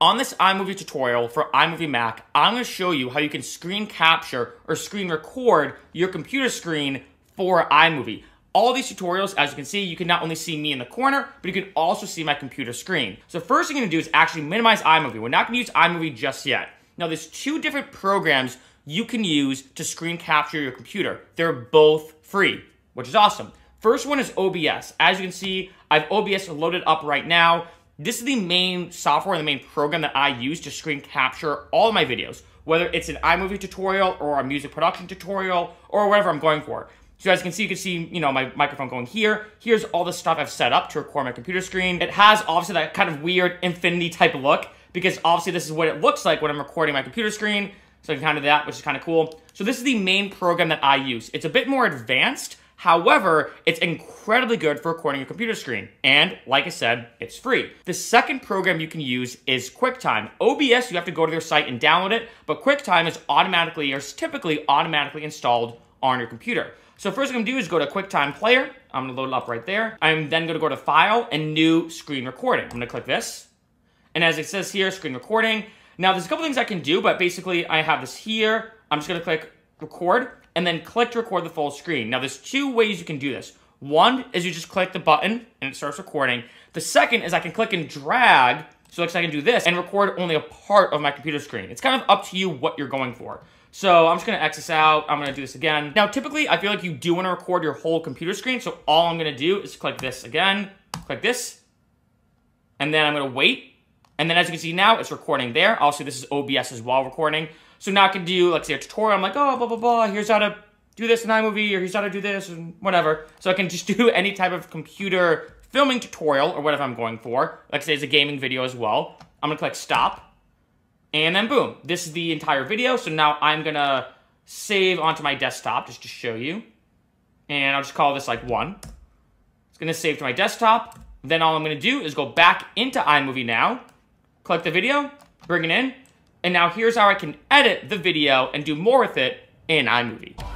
On this iMovie tutorial for iMovie Mac, I'm going to show you how you can screen capture or screen record your computer screen for iMovie. All these tutorials, as you can see, you can not only see me in the corner, but you can also see my computer screen. So first thing you're going to do is actually minimize iMovie. We're not going to use iMovie just yet. Now there's two different programs you can use to screen capture your computer. They're both free, which is awesome. First one is OBS. As you can see, I have OBS loaded up right now. This is the main software and the main program that I use to screen capture all of my videos, whether it's an iMovie tutorial or a music production tutorial or whatever I'm going for. So as you can see, you can see, you know, my microphone going here. Here's all the stuff I've set up to record my computer screen. It has obviously that kind of weird infinity type look because obviously this is what it looks like when I'm recording my computer screen. So I can kind of do that, which is kind of cool. So this is the main program that I use. It's a bit more advanced, However, it's incredibly good for recording your computer screen. And like I said, it's free. The second program you can use is QuickTime. OBS, you have to go to their site and download it, but QuickTime is automatically or is typically automatically installed on your computer. So first I'm gonna do is go to QuickTime Player. I'm gonna load it up right there. I'm then gonna go to File and New Screen Recording. I'm gonna click this. And as it says here, screen recording. Now there's a couple things I can do, but basically I have this here. I'm just gonna click record and then click to record the full screen. Now, there's two ways you can do this. One is you just click the button and it starts recording. The second is I can click and drag, so like I can do this and record only a part of my computer screen. It's kind of up to you what you're going for. So I'm just gonna X this out. I'm gonna do this again. Now, typically, I feel like you do wanna record your whole computer screen, so all I'm gonna do is click this again, click this, and then I'm gonna wait. And then as you can see now, it's recording there. Also, this is OBS as well recording. So now I can do, like, say, a tutorial. I'm like, oh, blah, blah, blah. Here's how to do this in iMovie, or here's how to do this, and whatever. So I can just do any type of computer filming tutorial, or whatever I'm going for. Like, say, it's a gaming video as well. I'm gonna click stop. And then boom, this is the entire video. So now I'm gonna save onto my desktop just to show you. And I'll just call this like one. It's gonna save to my desktop. Then all I'm gonna do is go back into iMovie now, click the video, bring it in, and now here's how I can edit the video and do more with it in iMovie.